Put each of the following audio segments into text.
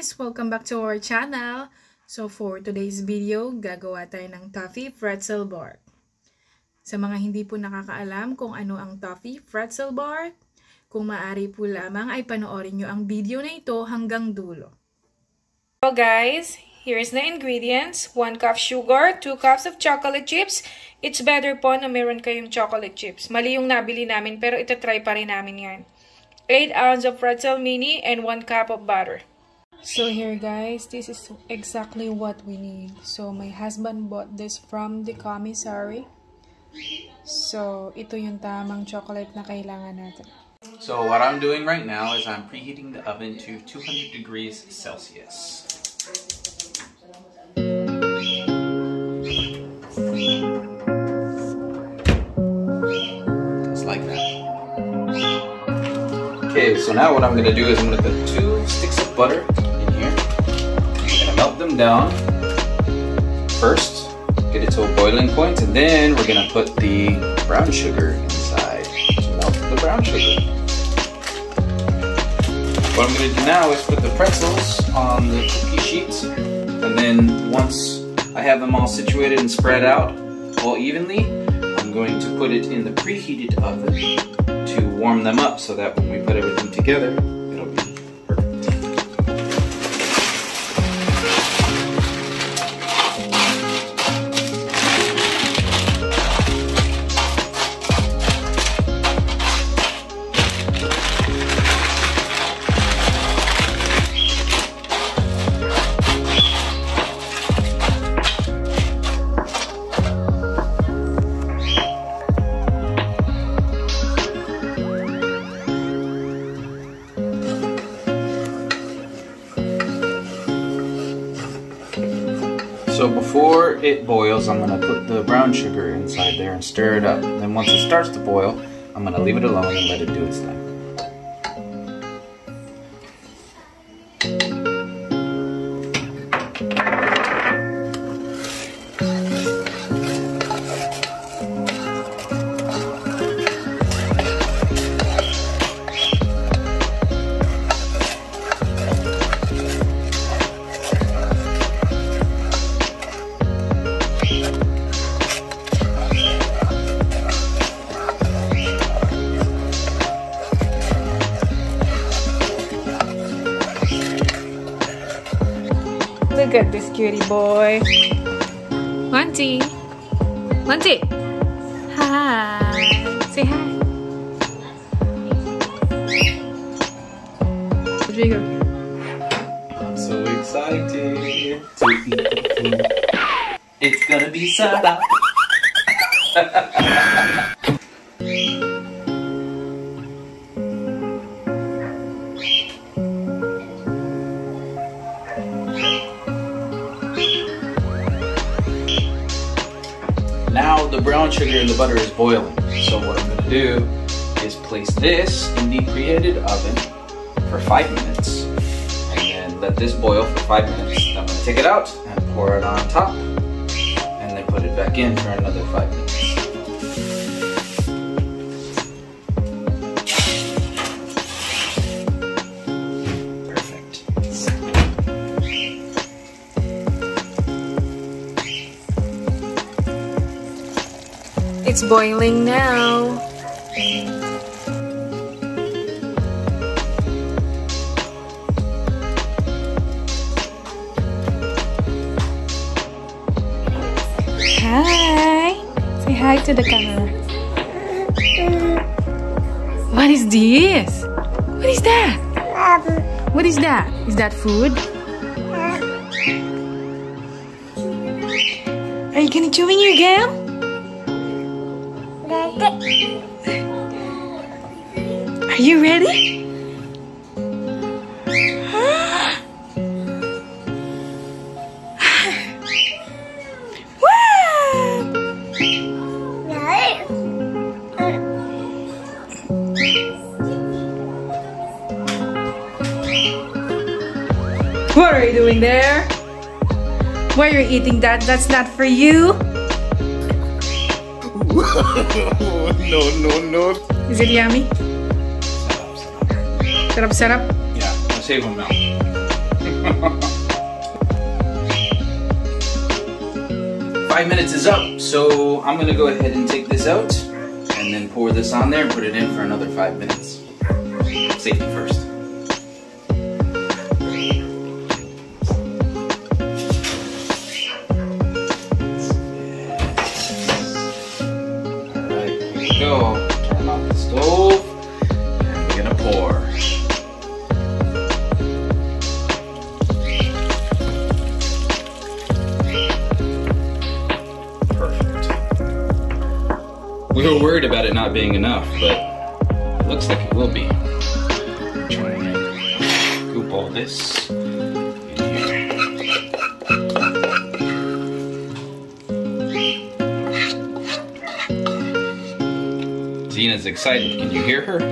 guys! Welcome back to our channel. So for today's video, gagawa tayo ng Toffee Pretzel Bar. Sa mga hindi po nakakaalam kung ano ang Toffee Pretzel Bar, kung maaari po lamang ay panoorin nyo ang video na ito hanggang dulo. So guys, here's the ingredients. 1 cup sugar, 2 cups of chocolate chips. It's better po na meron kayong chocolate chips. Mali yung nabili namin pero ito try pa rin namin yan. 8 ounce of pretzel mini and 1 cup of butter. So here guys, this is exactly what we need. So my husband bought this from the commissary. So ito yung tamang chocolate na kailangan natin. So what I'm doing right now is I'm preheating the oven to 200 degrees Celsius. Just like that. Okay, so now what I'm gonna do is I'm gonna put two sticks of butter them down first, get it to a boiling point, and then we're gonna put the brown sugar inside to melt the brown sugar. What I'm gonna do now is put the pretzels on the cookie sheets, and then once I have them all situated and spread out all evenly, I'm going to put it in the preheated oven to warm them up so that when we put everything together, it boils, I'm gonna put the brown sugar inside there and stir it up. Then once it starts to boil, I'm gonna leave it alone and let it do its thing. Look at this cutie boy. Monty. Monty. Hi. Say hi. Rodrigo. I'm so excited to eat food. It's gonna be Sada. the brown sugar and the butter is boiling. So what I'm gonna do is place this in the preheated oven for five minutes and then let this boil for five minutes. I'm gonna take it out and pour it on top and then put it back in for another five minutes. It's boiling now. Hi. Say hi to the camera. What is this? What is that? What is that? Is that food? Are you gonna chewing your gum? Are you ready? What are you doing there? Why are you eating that? That's not for you. no, no, no. Is it yummy? Sarap-sarap. Yeah, I'll save them now. Five minutes is up, so I'm gonna go ahead and take this out and then pour this on there and put it in for another five minutes. Safety first. Not being enough, but looks like it will be. Try and scoop all this. Zena's excited. Can you hear her?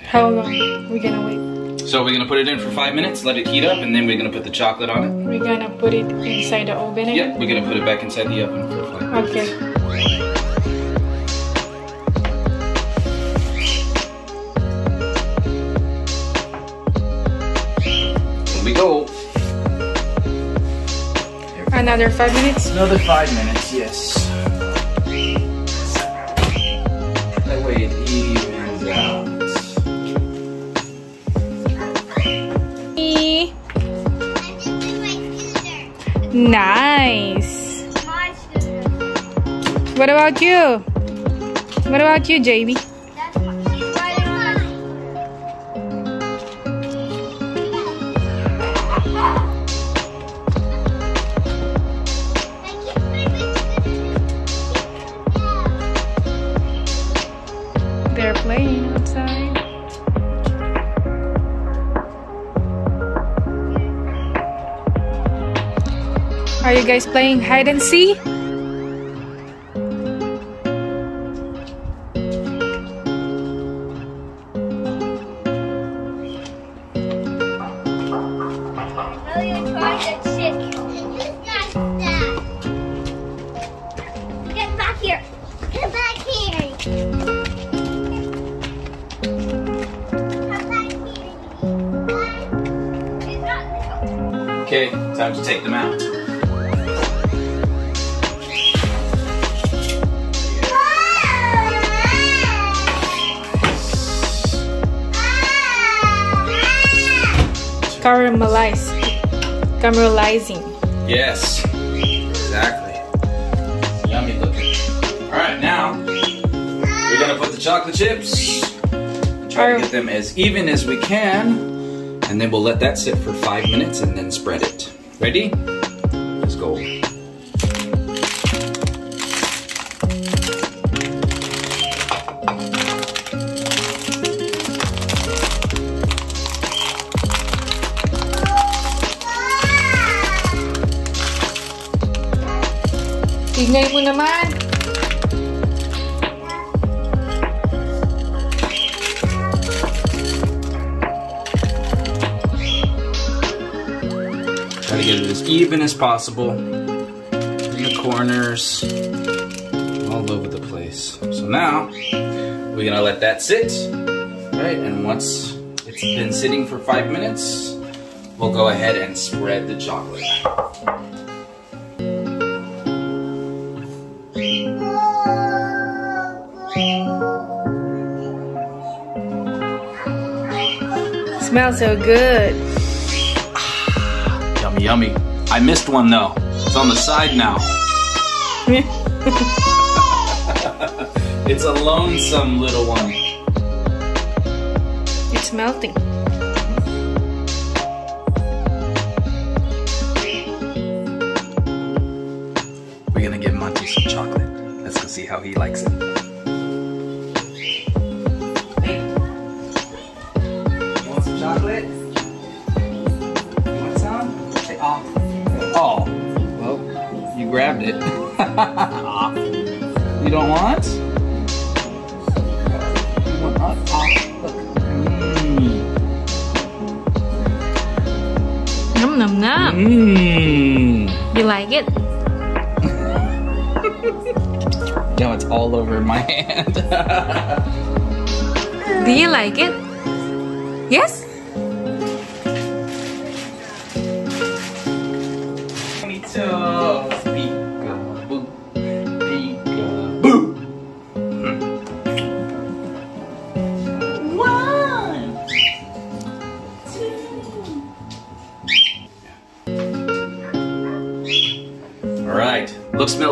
How long we gonna wait? So we're gonna put it in for five minutes, let it heat up, and then we're gonna put the chocolate on it. We're gonna put it inside the oven eh? Yep, again? we're gonna put it back inside the oven for five minutes. Okay. Here we go. Another five minutes? Another five minutes, yes. Nice. What about you? What about you, Jamie? Guys playing hide and seek? Get back here. Get back here. Come back here. It's not- Okay, time to take them out. Caramelize. Caramelizing. Yes, exactly. Yummy looking. All right, now we're gonna put the chocolate chips. Try to get them as even as we can, and then we'll let that sit for five minutes and then spread it. Ready? Let's go. Mo naman. Try to get it as even as possible. In the corners, all over the place. So now, we're gonna let that sit. Right, and once it's been sitting for five minutes, we'll go ahead and spread the chocolate. Smells so good. Yummy, yummy. I missed one though. It's on the side now. It's a lonesome little one. it's melting. We're gonna give Monty some chocolate. Let's go see how he likes it. Grabbed it. You don't want? You want. Num num num. Mmm. You like it? Now it's all over my hand. Do you like it? Yes?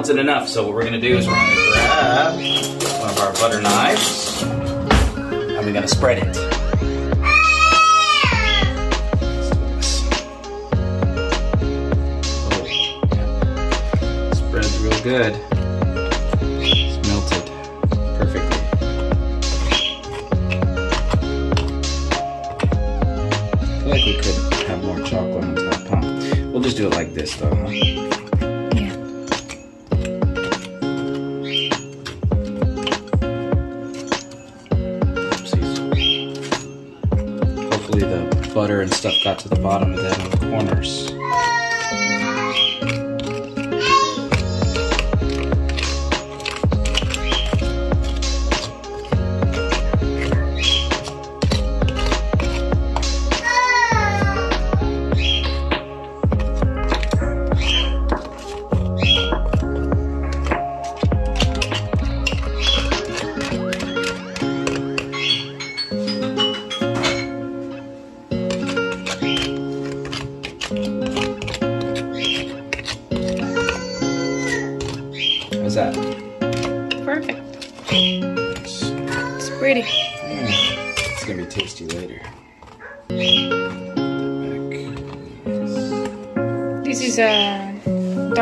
Melted enough. So what we're gonna do is we're gonna grab one of our butter knives, and we're gonna spread it. Oh. Spreads real good. It's melted perfectly. I feel like we could have more chocolate on top, huh? We'll just do it like this though, huh? Butter and stuff got to the bottom of that in the corners.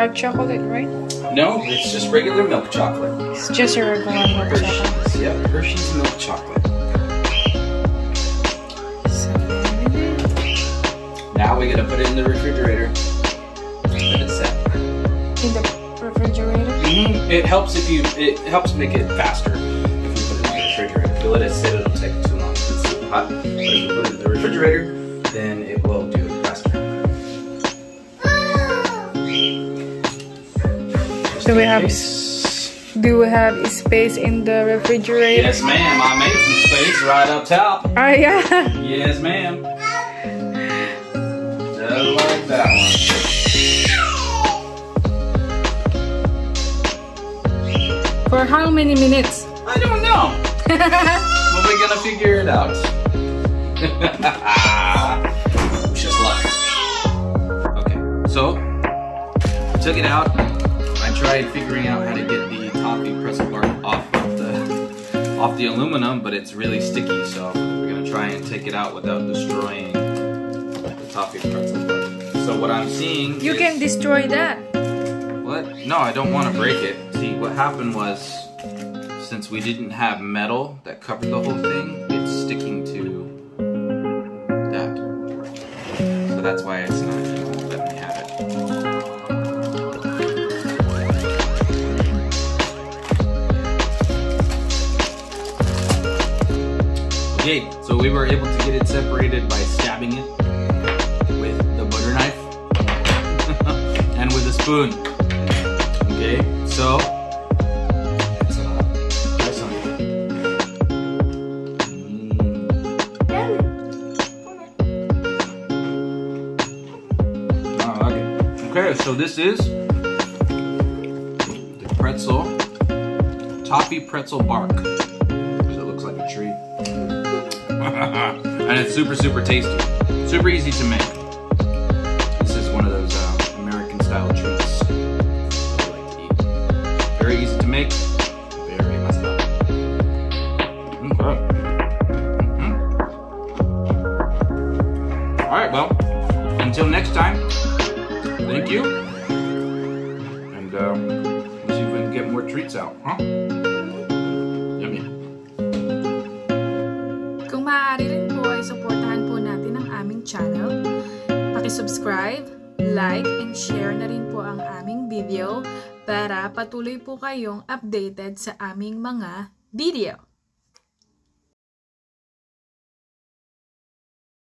Dark chocolate, right? No, it's just regular milk chocolate. It's just a regular milk chocolate. Hershey's. Yep, Hershey's milk chocolate. So, Now we're gonna put it in the refrigerator. Let it set. in the refrigerator. Mm-hmm. It helps if you. It helps make it faster if we put it in the refrigerator. If you let it sit, it'll take too long. It's hot. But if you put it in the refrigerator, then it will Do we have- Do we have space in the refrigerator? Yes, ma'am. I made some space right up top. Oh yeah. Yes, ma'am. Just like that one. For how many minutes? I don't know. but we're gonna figure it out. Just luck. Okay, so took it out. I tried figuring out how to get the toffee pretzel bark off of the off the aluminum, but it's really sticky. So we're gonna try and take it out without destroying the toffee pretzel bark. So what I'm seeing You is- can destroy that. what? No, I don't want to break it. See, what happened was, since we didn't have metal that covered the whole thing, it's sticking to that. So that's why it's Okay, so we were able to get it separated by stabbing it with the butter knife and with a spoon. Okay, so ah, okay. Okay, so this is the pretzel, toffee pretzel bark. and it's super, super tasty. Super easy to make. This is one of those uh, American style treats like to. Very easy to make. Very messed up. Okay. Mhm. All right, well, until next time, thank you. And uh, let's see if we can get more treats out, huh? Aming channel. Paki-subscribe, like, and share na rin po ang aming video para patuloy po kayong updated sa aming mga video.